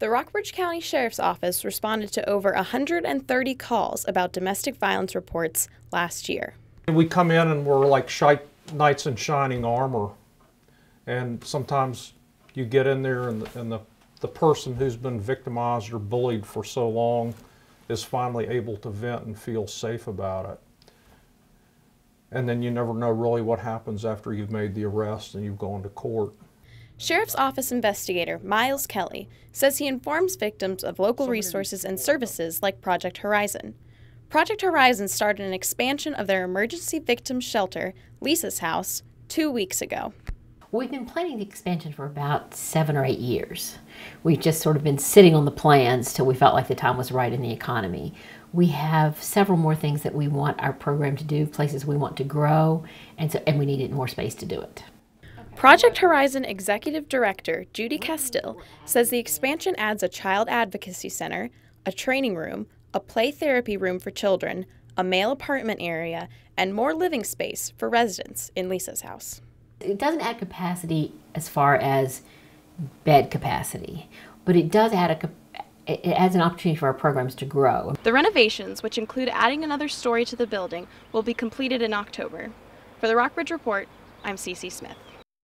The Rockbridge County Sheriff's Office responded to over 130 calls about domestic violence reports last year. We come in and we're like knights in shining armor, and sometimes you get in there and, the, and the, the person who's been victimized or bullied for so long is finally able to vent and feel safe about it. And then you never know really what happens after you've made the arrest and you've gone to court. Sheriff's Office investigator Miles Kelly says he informs victims of local resources and services like Project Horizon. Project Horizon started an expansion of their emergency victim shelter, Lisa's House, two weeks ago. We've been planning the expansion for about seven or eight years. We've just sort of been sitting on the plans till we felt like the time was right in the economy. We have several more things that we want our program to do, places we want to grow, and so and we needed more space to do it. Project Horizon Executive Director Judy Castile says the expansion adds a child advocacy center, a training room, a play therapy room for children, a male apartment area, and more living space for residents in Lisa's house. It doesn't add capacity as far as bed capacity, but it does add a it adds an opportunity for our programs to grow. The renovations, which include adding another story to the building, will be completed in October. For the Rockbridge Report, I'm Cece Smith.